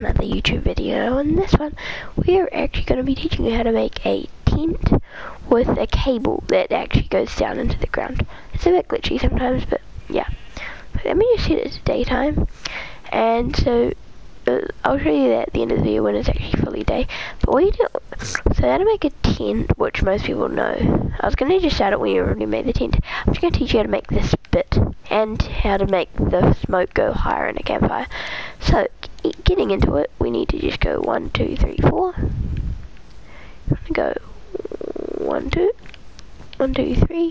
another YouTube video. In this one, we are actually going to be teaching you how to make a tent with a cable that actually goes down into the ground. It's a bit glitchy sometimes, but yeah. But let me just set it to daytime. And so, uh, I'll show you that at the end of the video when it's actually fully day. But what you do, so how to make a tent, which most people know. I was going to just start it when you already made the tent. I'm just going to teach you how to make this bit and how to make the smoke go higher in a campfire. So, getting into it, we need to just go one, two, three, four. Go one, two, one, two, three,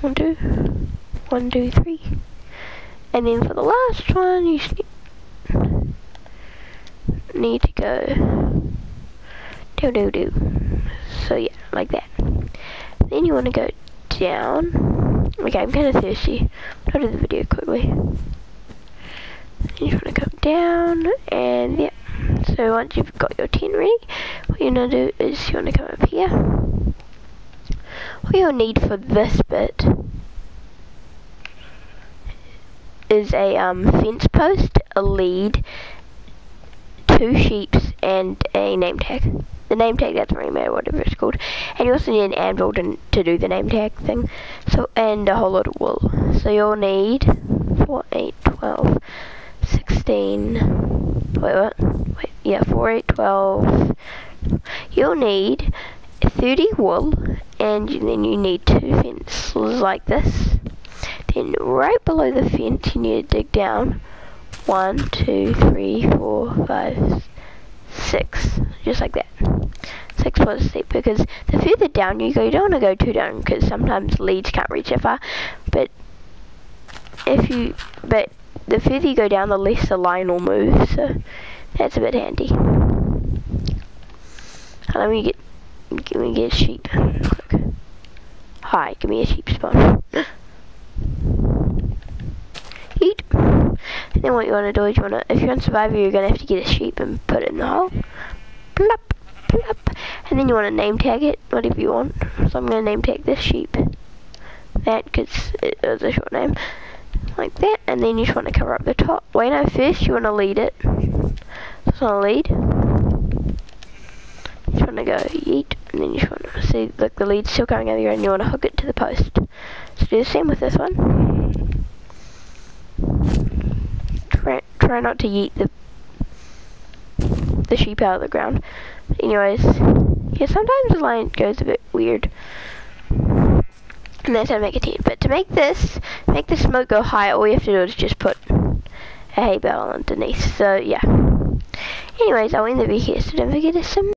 one, two, one, two, three, and then for the last one, you need to go do do do. So yeah, like that. Then you want to go down. Okay, I'm kind of thirsty. I'll do the video quickly. You just want to come down, and yeah. So once you've got your tin ready, what you want to do is you want to come up here. What you'll need for this bit is a um, fence post, a lead, two sheeps, and a name tag. The name tag, that's matter, whatever it's called. And you also need an anvil to, to do the name tag thing. So, and a whole lot of wool. So you'll need 4, 8, 12, 16, wait, what? Wait, yeah, 4, 8, 12. You'll need 30 wool, and then you need two fences like this. Then right below the fence, you need to dig down. One, two, three, four, five, six, just like that. Six foot steep because the further down you go, you don't want to go too down because sometimes leads can't reach that far. But if you, but the further you go down, the less the line will move. So that's a bit handy. Let me get, give me get a sheep. Hi, give me a sheep spawn. Eat. And then what you want to do is you want to, if you're on survivor, you're going to have to get a sheep and put it in the hole. Plop, plop. And then you want to name tag it, whatever you want. So I'm going to name tag this sheep. That, because it was a short name. Like that. And then you just want to cover up the top. Wait, no, first you want to lead it. It's on a lead. You just want to go yeet. And then you just want to see, look, the lead's still going of here and you want to hook it to the post. So do the same with this one. Try, try not to yeet the the sheep out of the ground. Anyways, yeah, sometimes the line goes a bit weird. And that's how to make a tent. But to make this, make the smoke go higher, all you have to do is just put a hay bale underneath. So, yeah. Anyways, I'll end the video here, so don't forget to subscribe.